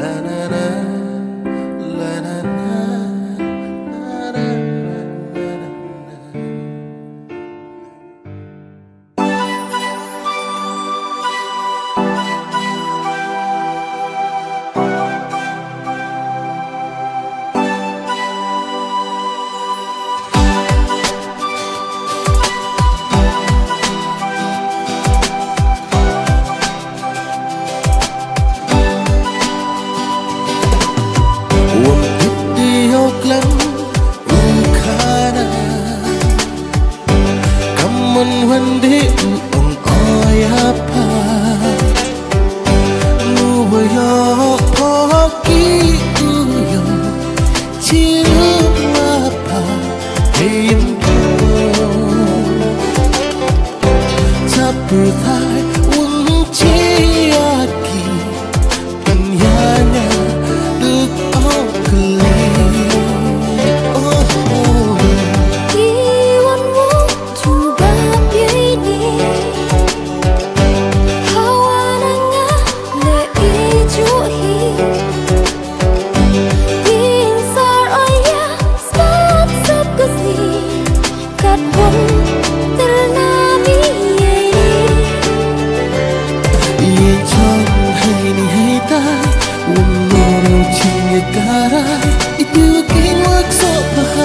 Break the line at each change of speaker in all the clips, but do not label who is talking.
na na na 아파. 누워요.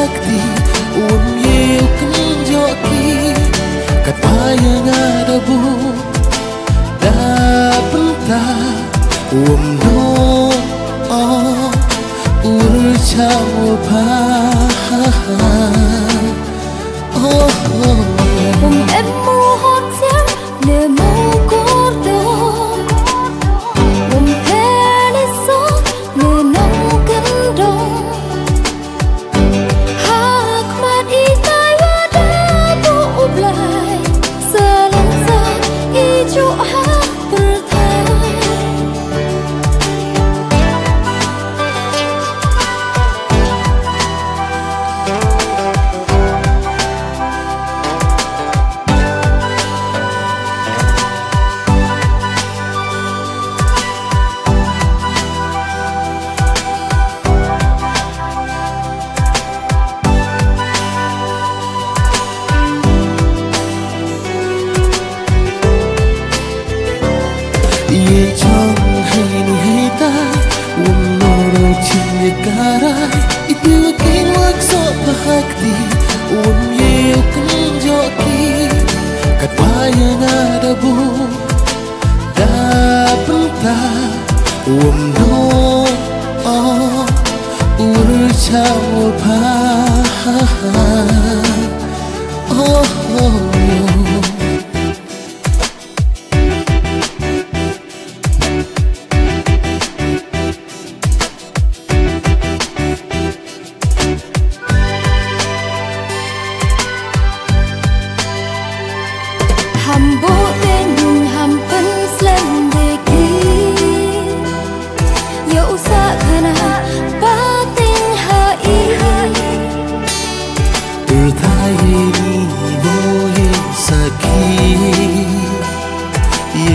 sakti um ye kun joki kataya ngadabu dapenta um no oh urchao pa oh, oh. um
em
karai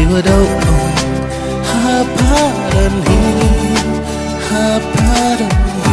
would open her part of me.